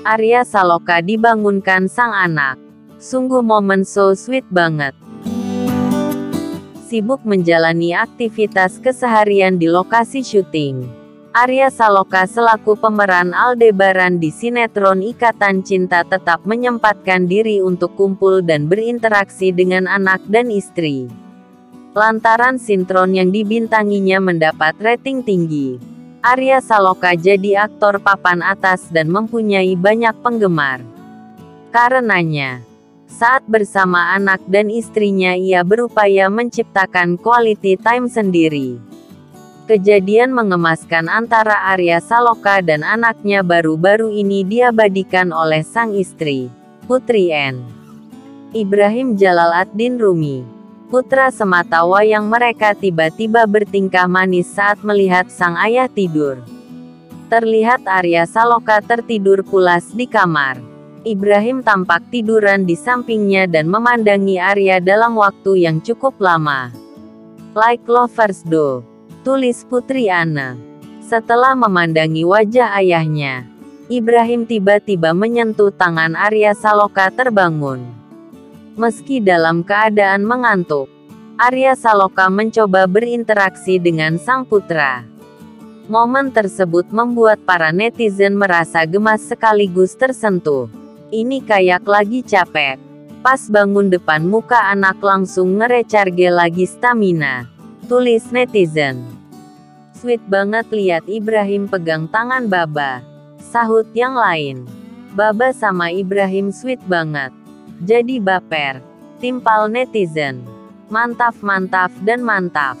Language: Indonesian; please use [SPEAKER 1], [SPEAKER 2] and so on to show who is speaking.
[SPEAKER 1] Arya Saloka dibangunkan sang anak. Sungguh momen so sweet banget. Sibuk menjalani aktivitas keseharian di lokasi syuting. Arya Saloka selaku pemeran Aldebaran di sinetron Ikatan Cinta tetap menyempatkan diri untuk kumpul dan berinteraksi dengan anak dan istri. Lantaran sinetron yang dibintanginya mendapat rating tinggi. Arya Saloka jadi aktor papan atas dan mempunyai banyak penggemar. Karenanya, saat bersama anak dan istrinya ia berupaya menciptakan quality time sendiri. Kejadian mengemaskan antara Arya Saloka dan anaknya baru-baru ini diabadikan oleh sang istri, Putri N. Ibrahim Jalal Ad-Din Rumi putra semata wayang mereka tiba-tiba bertingkah manis saat melihat sang ayah tidur. Terlihat Arya Saloka tertidur pulas di kamar. Ibrahim tampak tiduran di sampingnya dan memandangi Arya dalam waktu yang cukup lama. Like lovers do. Tulis Putri Ana. Setelah memandangi wajah ayahnya, Ibrahim tiba-tiba menyentuh tangan Arya Saloka terbangun. Meski dalam keadaan mengantuk, Arya Saloka mencoba berinteraksi dengan sang putra. Momen tersebut membuat para netizen merasa gemas sekaligus tersentuh. Ini kayak lagi capek. Pas bangun depan muka anak langsung ngerecarge lagi stamina. Tulis netizen. Sweet banget lihat Ibrahim pegang tangan Baba. Sahut yang lain. Baba sama Ibrahim sweet banget. Jadi baper. Timpal netizen. Mantap mantap dan mantap.